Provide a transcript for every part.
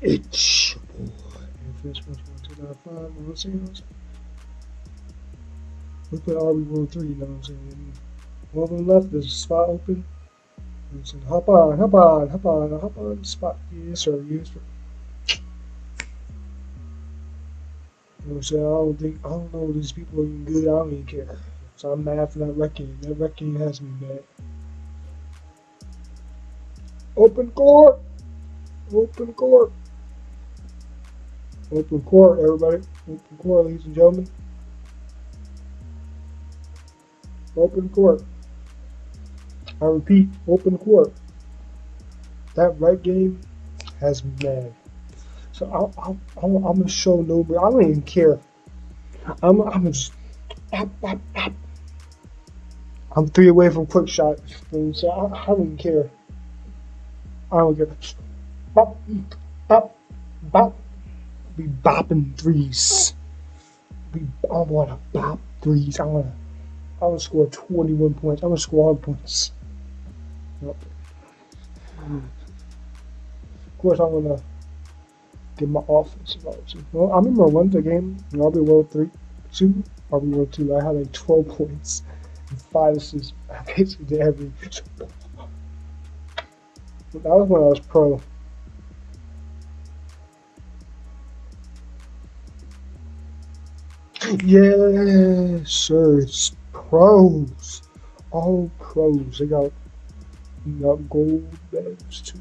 It's your? We put RB World 3, you know what I'm saying? One of them left, there's a spot open. You know saying? Hop on, hop on, hop on, hop on the spot. Yes, sir, yes, sir. You know what I'm saying? I don't think, I don't know these people are even good. I don't even care. So I'm mad for that wrecking. That wrecking has me mad. Open court! Open court! Open court, everybody. Open court, ladies and gentlemen. Open court. I repeat, open court. That right game has me mad. So I'll, I'll, I'm, I'm gonna show nobody. I don't even care. I'm, I'm just. Bop, bop, bop. I'm three away from quick shot. So I, I don't even care. I don't care. Bop, bop, bop. Be bopping threes. Be, I want to bop threes. I want to. I want to score 21 points. I want to score all points. Yep. Of course, I'm gonna get my option. Well, I remember one the game, RB World 3, 2, RB World 2, I had like 12 points and 5 assists I basically did every. That was when I was pro. Yes, sir. It's pros. All pros. They got, they got gold badges too.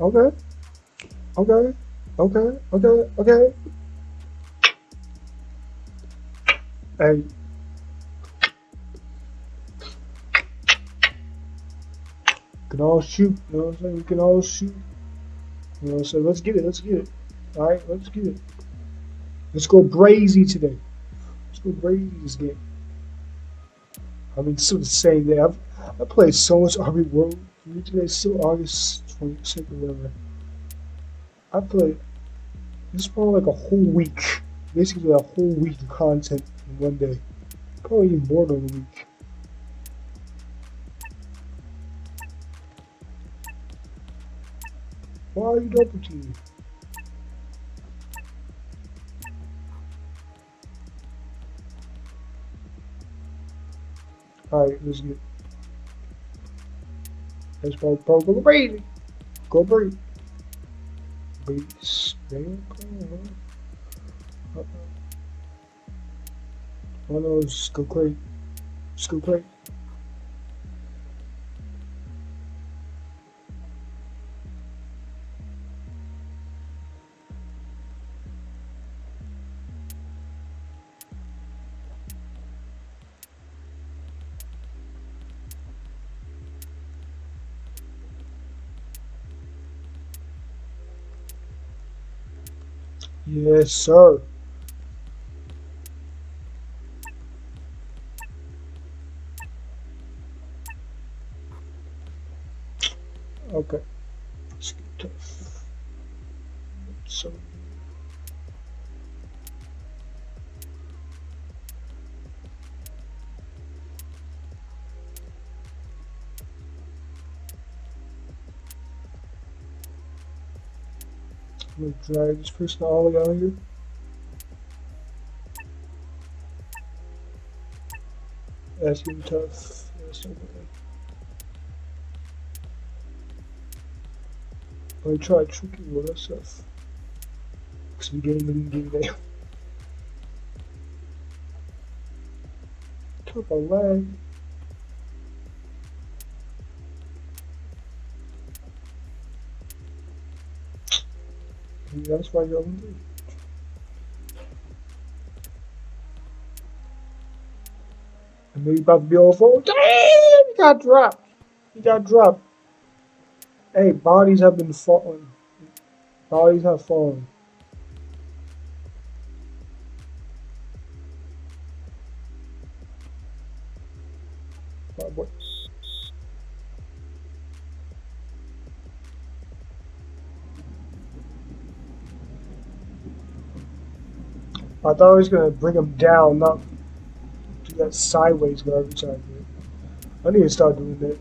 Okay. Okay. Okay. Okay. Okay. Hey. All shoot, you know what I'm saying? We can all shoot. You know what Let's get it, let's get it. Alright, let's get it. Let's go brazy today. Let's go brazy this game. I mean, still the same day. I've I played so much RB World. Today still August 22nd, whatever. I played. This is probably like a whole week. Basically, a whole week of content in one day. Probably even more than a week. Why are you double teaming? Alright, let's get. Let's go, go, go, Brady! Go, Brady! Brady, stay Oh no, just go crazy. Just go crazy. Yes, sir. Okay. So. Gonna drag this person all the way out here. That's gonna be tough. That's not good. I tried tricking with stuff. Because game didn't give me that. Took a lag. That's why you're on the And maybe about to be over. Oh, damn! He got dropped. He got dropped. Hey, bodies have been falling. Bodies have fallen. Oh, boy. I thought I was gonna bring him down, not do that sideways garbage I did. I need to start doing that.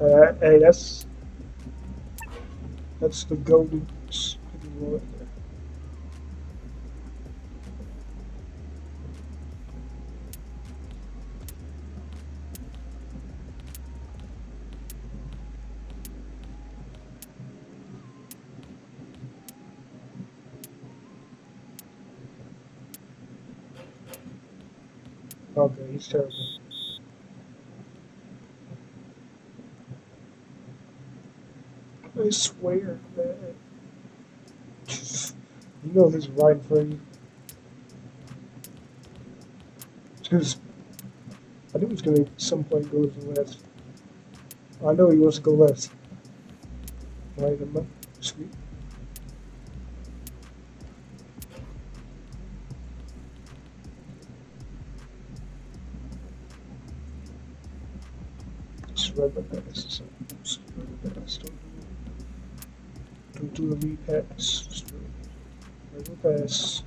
Uh, hey, that's that's the golden right there. He's terrible. I swear, man. you know he's right for you. Because I knew he was going to some point go to the left. I know he wants to go left. Right, sweet. The pass. Spread the pass. Don't do the. Spread the pass.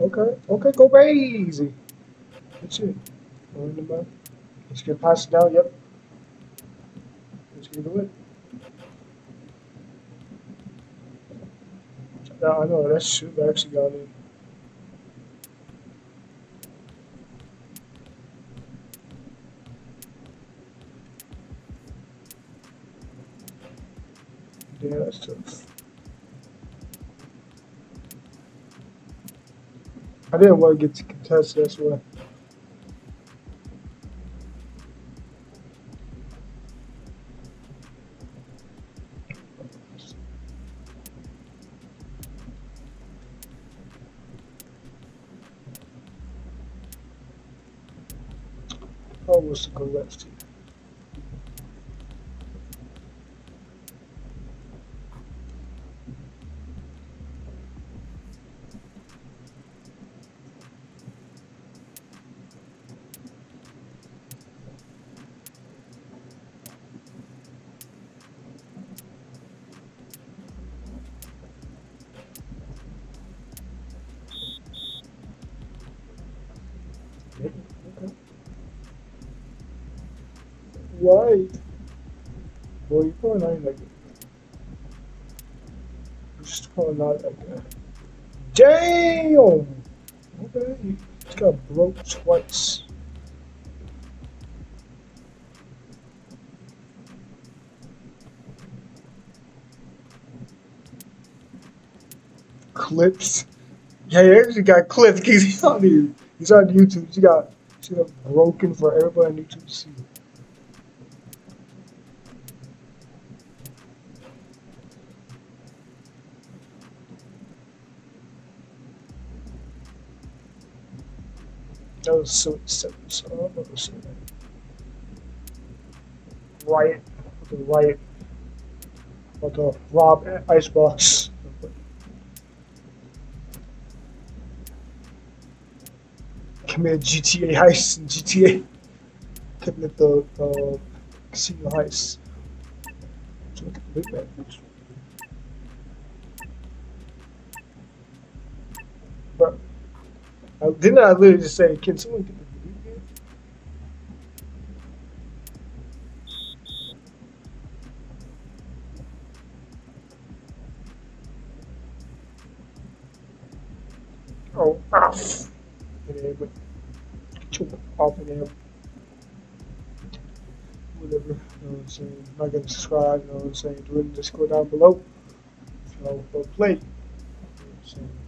Okay, okay, go crazy. That's it. Let's get past down, yep. Let's get to it. Yeah, I know, that should have actually got in. I didn't want to get to contest, that's why. Almost go left here. Why? Boy, not like it. You're just probably not like. Damn! Okay, you just got broke twice. Clips. Yeah, he actually got clips he's on here. He's on YouTube. She got she got broken for everybody on YouTube to see. That was so say that. Riot the rob Icebox. commit GTA heists in GTA. Commit the uh, casino heist. So look at the big. But uh, didn't I literally just say, can someone get the big bad? Oh, ah. Off of them. Whatever, you know what I'm saying? I'm not gonna subscribe, you know what I'm saying? Do it just go down below. So go play. You know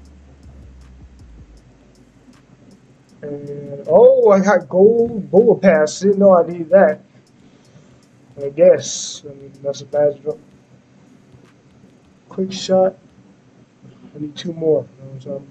and oh, I got gold bullet pass. Didn't know I need that. I guess. I mean, that's a bad drop. Quick shot. I need two more. You know